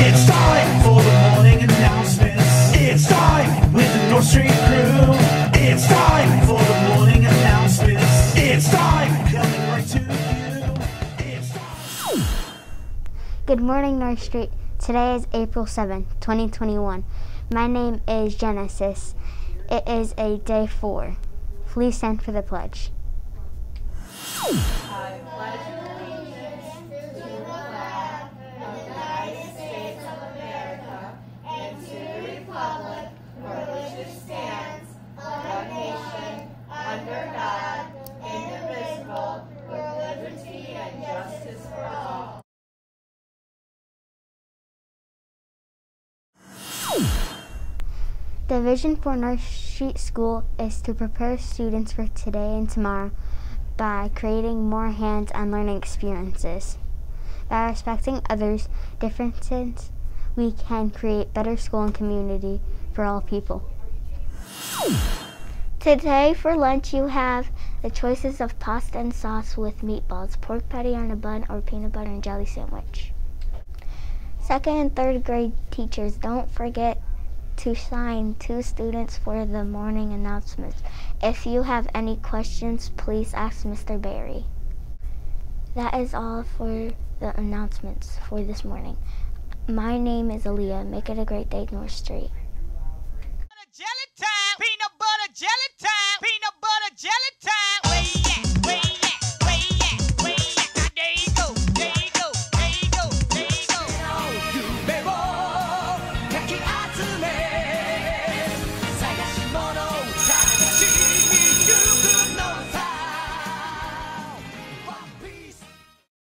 It's time for the morning announcements. It's time with the North Street crew. It's time for the morning announcements. It's time coming right to you. It's time. Good morning, North Street. Today is April 7th, 2021. My name is Genesis. It is a day four. Please stand for the pledge. The vision for North Street School is to prepare students for today and tomorrow by creating more hands-on learning experiences. By respecting others' differences, we can create better school and community for all people. Today for lunch you have the choices of pasta and sauce with meatballs, pork patty on a bun, or peanut butter and jelly sandwich. Second and third grade teachers, don't forget to sign two students for the morning announcements. If you have any questions, please ask Mr. Barry. That is all for the announcements for this morning. My name is Aaliyah. Make it a great day, North Street.